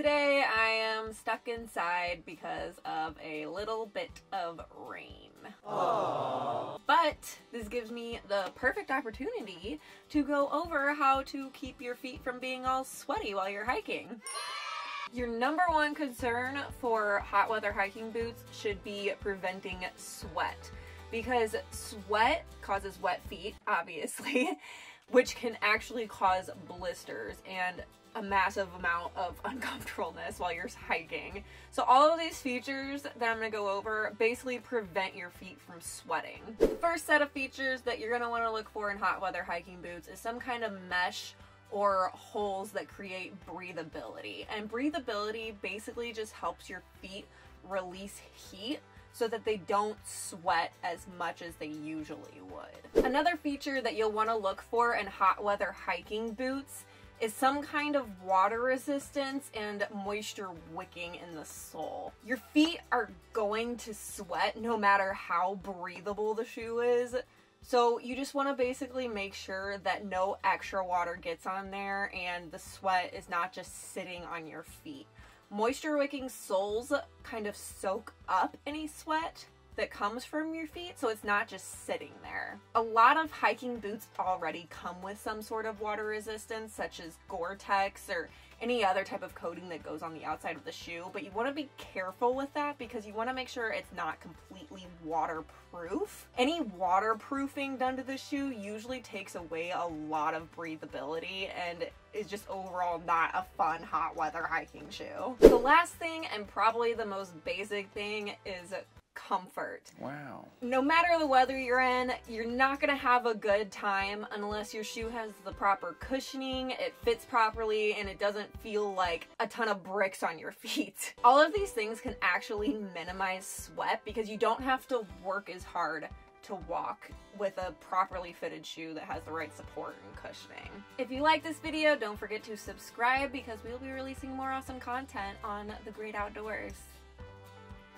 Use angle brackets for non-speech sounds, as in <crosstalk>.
Today I am stuck inside because of a little bit of rain. Aww. But this gives me the perfect opportunity to go over how to keep your feet from being all sweaty while you're hiking. Your number one concern for hot weather hiking boots should be preventing sweat because sweat causes wet feet, obviously, <laughs> which can actually cause blisters and a massive amount of <laughs> uncomfortableness while you're hiking. So all of these features that I'm to go over basically prevent your feet from sweating. The first set of features that you're want to look for in hot weather hiking boots is some kind of mesh or holes that create breathability. And breathability basically just helps your feet release heat so that they don't sweat as much as they usually would. Another feature that you'll want to look for in hot weather hiking boots is some kind of water resistance and moisture wicking in the sole. Your feet are going to sweat no matter how breathable the shoe is. So you just want to basically make sure that no extra water gets on there and the sweat is not just sitting on your feet. Moisture wicking soles kind of soak up any sweat that comes from your feet so it's not just sitting there. A lot of hiking boots already come with some sort of water resistance such as Gore-Tex or any other type of coating that goes on the outside of the shoe, but you want to be careful with that because you want to make sure it's not completely waterproof. Any waterproofing done to the shoe usually takes away a lot of breathability and is just overall not a fun hot weather hiking shoe. The last thing and probably the most basic thing is comfort. Wow. No matter the weather you're in, you're not gonna have a good time unless your shoe has the proper cushioning, it fits properly, and it doesn't feel like a ton of bricks on your <laughs> feet. All of these things can actually minimize sweat because you don't have to work as hard to walk with a properly fitted shoe that has the right support and cushioning. If you like this video, don't forget to subscribe because we'll be releasing more awesome content on the great outdoors.